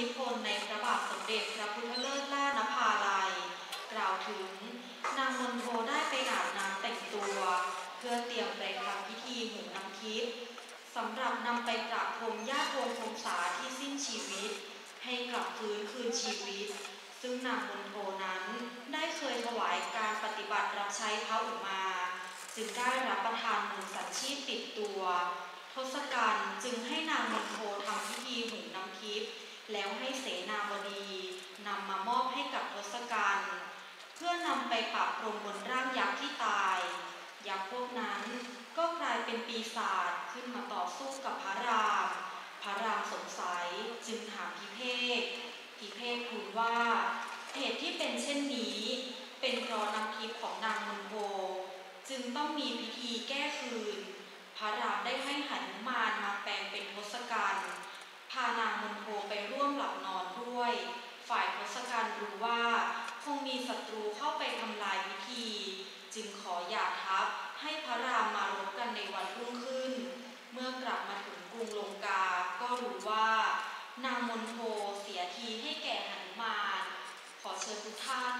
นิพนธ์ในพระบาทสมเด็จพระพุทธเลิศล่านภาลัย กล่าวถึง นางมนโทได้ไปอาบน้ำแต่งตัว เพื่อเตรียมไปทำพิธีหุงน้ำทิพย์สำหรับนำไปประพรมญาติวงคงษาที่สิ้นชีวิต ให้กลับฟื้นคืนชีวิต ซึ่งนางมนโทนั้น ได้เคยถวายการปฏิบัติรับใช้พระอุมา จึงได้รับประทานมูลสัญชีพติดตัวทศกัณฐ์จึงให้นางมนโททำพิธีหุงน้ำทิพย์แล้วให้เส นาบดีนำมามอบให้กับทศกัณฐ์เพื่อนำไปปรับปรุงบนร่างยักษ์ที่ตาย ยักษ์พวกนั้นก็กลายเป็นปีศาจขึ้นมาต่อสู้กับพระราม พระรามสงสัยจึงถามพิเภกพิเภกทูลว่าเหตุที่เป็นเช่นนี้ เป็นเพราะน้ำทิพย์ของนางมนโทจึงต้องมีพิธีแก้คืน พระรามได้ให้หนุมานมาแปลงเป็นทศกัณฐ์พานางมนโทไปร่วมหลับนอนด้วย ฝ่ายทศกัณฐ์รู้ว่า คงมีศัตรูเข้าไปทำลายพิธี จึงขออย่าทัพให้พระรามมารบกันในวันรุ่งขึ้น เมื่อกลับมาถึงกรุงลงกา ก็รู้ว่า นางมนโทเสียทีให้แก่หนุมาน ขอเชิญทุกท่าน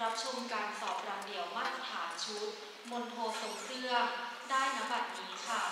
รับชมการสอบรำเดี่ยวมาตรฐานชุด มนโททรงเครื่องได้นบัดนี้ค่ะ